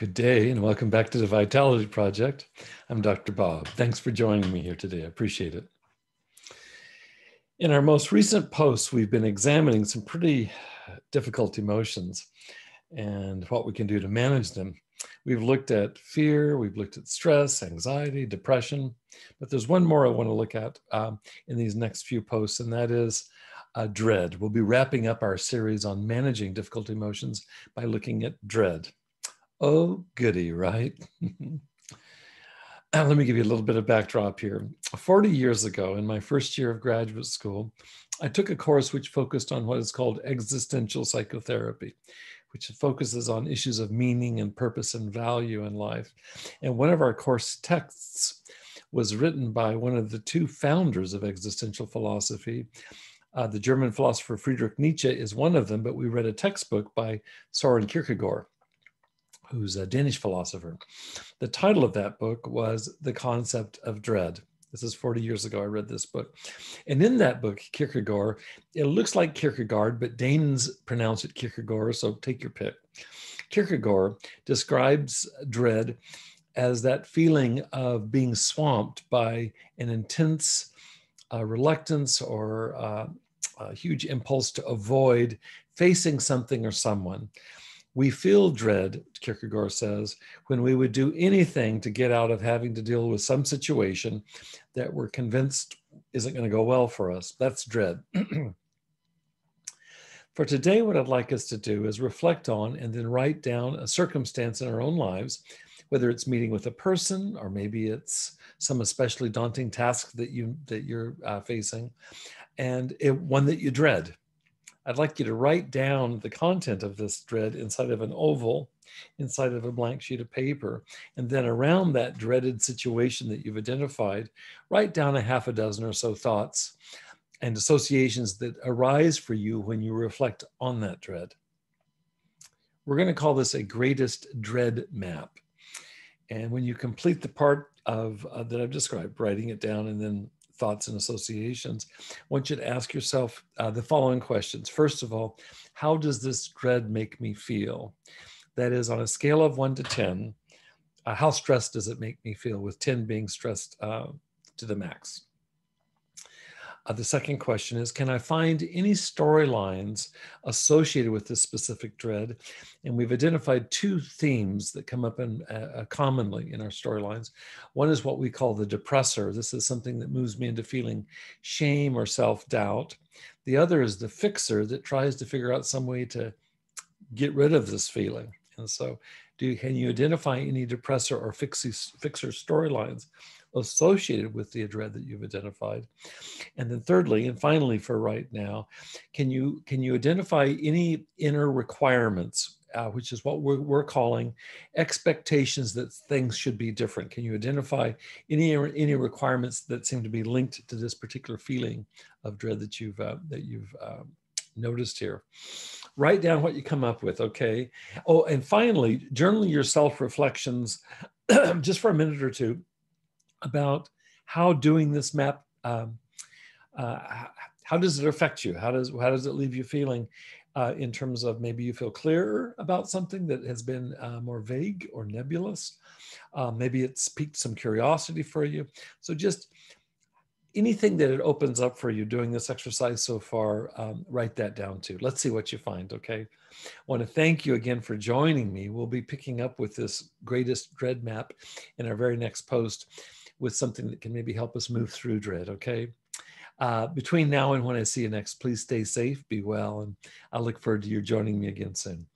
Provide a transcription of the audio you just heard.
Good day and welcome back to the Vitality Project. I'm Dr. Bob. Thanks for joining me here today. I appreciate it. In our most recent posts, we've been examining some pretty difficult emotions and what we can do to manage them. We've looked at fear, we've looked at stress, anxiety, depression, but there's one more I want to look at um, in these next few posts, and that is uh, dread. We'll be wrapping up our series on managing difficult emotions by looking at dread. Oh, goody, right? let me give you a little bit of backdrop here. 40 years ago, in my first year of graduate school, I took a course which focused on what is called existential psychotherapy, which focuses on issues of meaning and purpose and value in life. And one of our course texts was written by one of the two founders of existential philosophy. Uh, the German philosopher Friedrich Nietzsche is one of them, but we read a textbook by Soren Kierkegaard who's a Danish philosopher. The title of that book was The Concept of Dread. This is 40 years ago, I read this book. And in that book, Kierkegaard, it looks like Kierkegaard, but Danes pronounce it Kierkegaard, so take your pick. Kierkegaard describes dread as that feeling of being swamped by an intense uh, reluctance or uh, a huge impulse to avoid facing something or someone. We feel dread, Kierkegaard says, when we would do anything to get out of having to deal with some situation that we're convinced isn't going to go well for us. That's dread. for today, what I'd like us to do is reflect on and then write down a circumstance in our own lives, whether it's meeting with a person or maybe it's some especially daunting task that you that you're uh, facing, and it, one that you dread. I'd like you to write down the content of this dread inside of an oval, inside of a blank sheet of paper. And then around that dreaded situation that you've identified, write down a half a dozen or so thoughts and associations that arise for you when you reflect on that dread. We're going to call this a greatest dread map. And when you complete the part of uh, that I've described, writing it down and then thoughts and associations, I want you to ask yourself uh, the following questions. First of all, how does this dread make me feel? That is, on a scale of one to 10, uh, how stressed does it make me feel, with 10 being stressed uh, to the max? Uh, the second question is Can I find any storylines associated with this specific dread? And we've identified two themes that come up in, uh, uh commonly in our storylines. One is what we call the depressor. This is something that moves me into feeling shame or self doubt. The other is the fixer that tries to figure out some way to get rid of this feeling. And so, do can you identify any depressor or fixer storylines associated with the dread that you've identified? And then thirdly, and finally for right now, can you, can you identify any inner requirements uh, which is what we're, we're, calling expectations that things should be different. Can you identify any any requirements that seem to be linked to this particular feeling of dread that you've uh, that you've uh, noticed here? Write down what you come up with. Okay. Oh, and finally, journal your self reflections just for a minute or two about how doing this map um, uh, how does it affect you how does how does it leave you feeling uh, in terms of maybe you feel clearer about something that has been uh, more vague or nebulous uh, maybe it's piqued some curiosity for you so just anything that it opens up for you doing this exercise so far, um, write that down too. Let's see what you find, okay? I want to thank you again for joining me. We'll be picking up with this greatest dread map in our very next post with something that can maybe help us move through dread, okay? Uh, between now and when I see you next, please stay safe, be well, and I look forward to you joining me again soon.